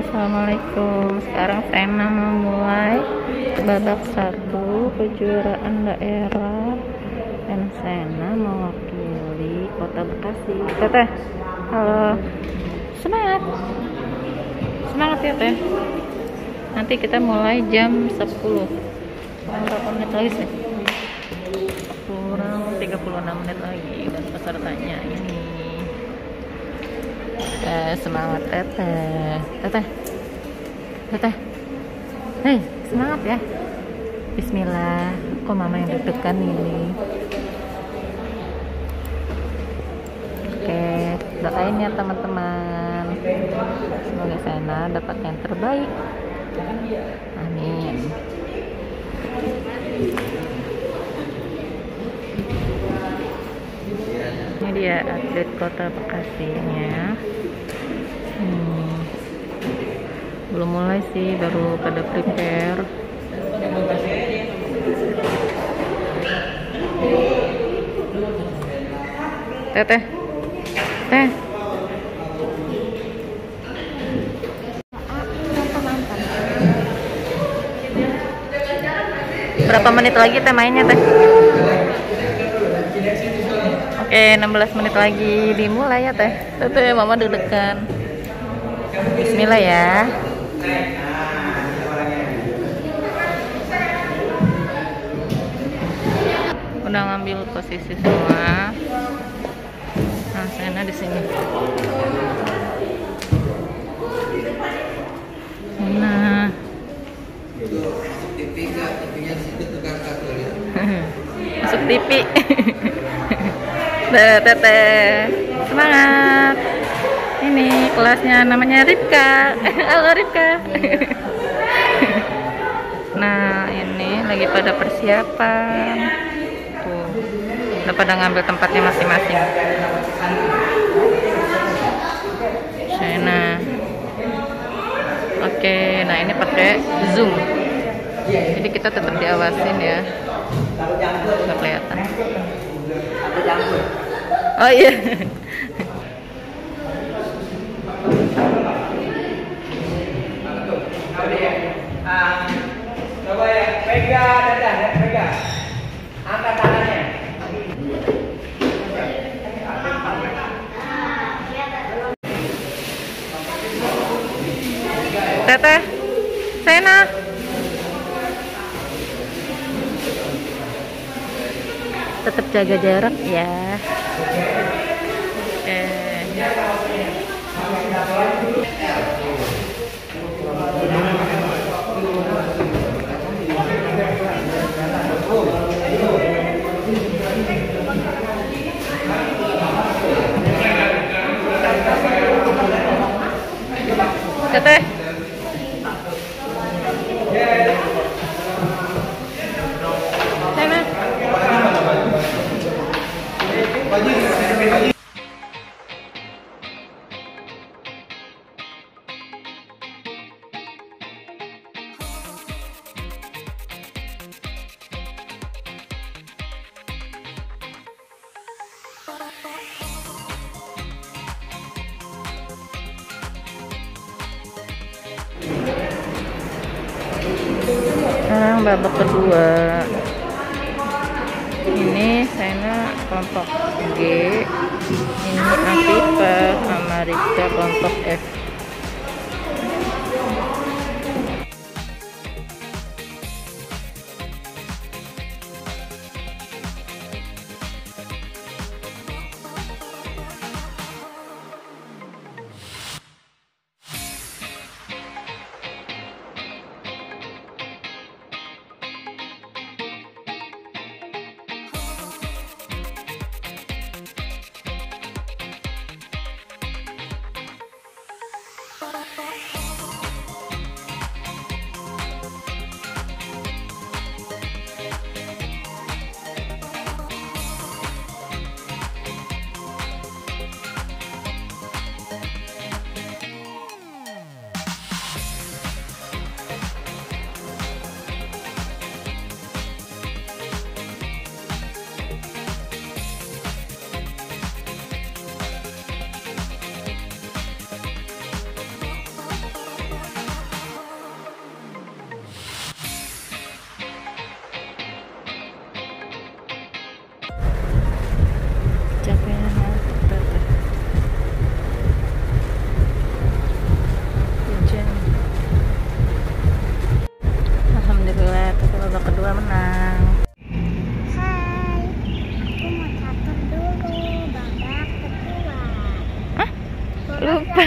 assalamualaikum. Sekarang saya memulai babak satu kejuaraan daerah dan Sena mewakili Kota Bekasi. Teteh, halo. Semangat. Semangat ya Teh. Nanti kita mulai jam 10. Kurang berapa menit lagi sih? Kurang 36 menit lagi dan pesertanya ini eh, semangat teteh. Teteh. Teteh. Hei semangat ya. Bismillah. Kok mama yang deg-degan ini? Oke doain ya teman-teman. Semoga Sena dapat yang terbaik. Amin dia atlet kota Bekasinya. Hmm. belum mulai sih baru pada prepare. Teteh teh. Berapa menit lagi teh mainnya teh oke 16 menit lagi dimulai ya teh. Teh mama deg-degan. Bismillah ya. Udah ngambil posisi semua. Nah Sena di sini. Sena. Masuk TV teteh semangat. Ini kelasnya namanya Ripka. Halo Ripka. Nah ini lagi pada persiapan. Tuh. Udah pada ngambil tempatnya masing-masing. Shena oke nah ini pakai zoom. Jadi kita tetap diawasin ya. Nggak kelihatan oh iya Coba ya, pegang dadah, pegang. Angkat tangannya. Teteh, Sena. Tetap jaga jarak ya. Oke. Teteh. Sekarang babak kedua. Ini Sena kelompok G. Ini Afifa sama Rika kelompok F.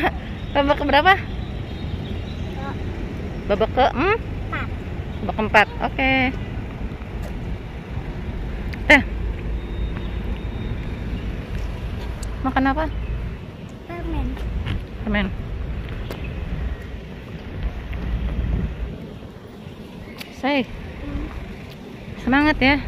Babak ke berapa? Babak ke hmm? Empat. Babak keempat. Oke. Teh. Makan apa? Permen. Permen. Say. Semangat ya.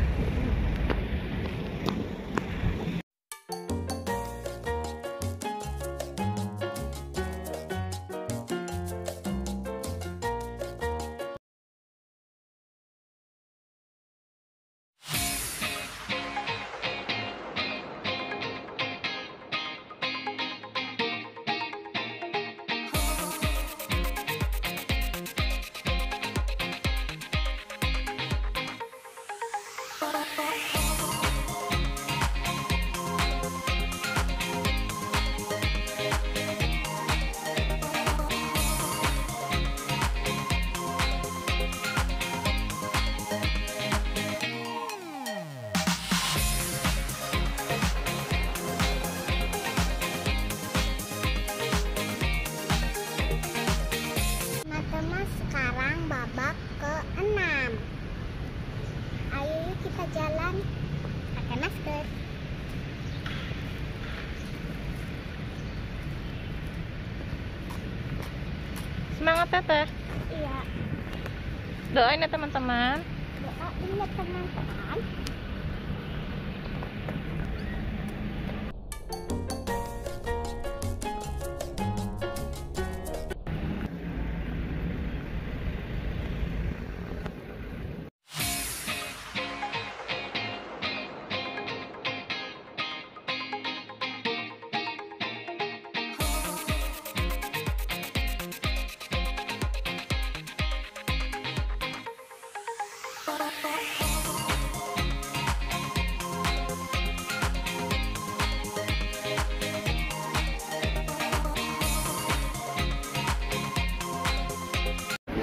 Teteh. Iya Doain ya teman-teman. Doain ya teman-teman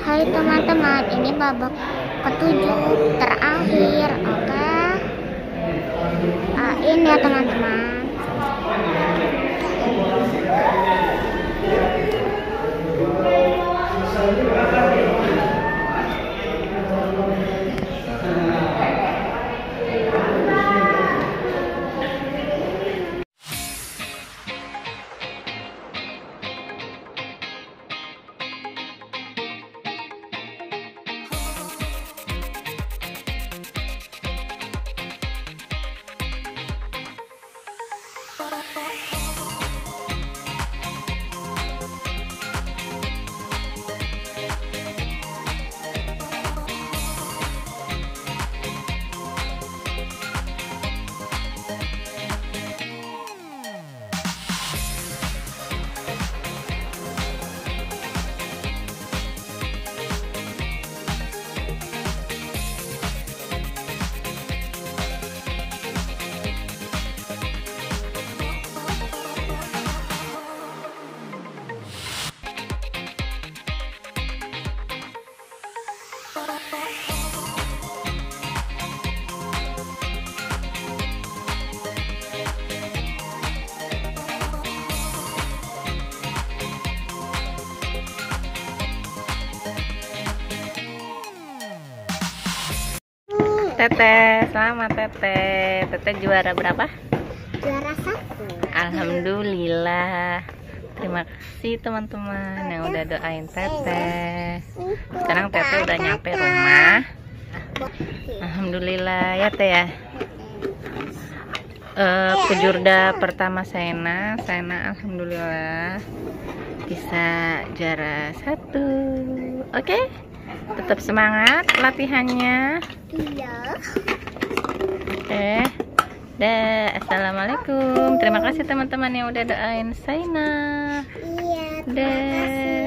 Hai teman-teman, ini babak ketujuh terakhir, oke? Ah, ini ya teman-teman. Bye. Teteh, selamat Teteh. Teteh juara berapa? Juara satu. Alhamdulillah. Terima kasih teman-teman yang udah doain Teteh. Sekarang Teteh udah nyampe rumah. Alhamdulillah ya Teh ya. Eh, pejurda pertama Sena, Sena alhamdulillah bisa juara satu. Oke, tetap semangat latihannya. Iya. Oke. Dah, assalamualaikum. Terima kasih teman-teman yang udah doain Saina. Iya. Dah.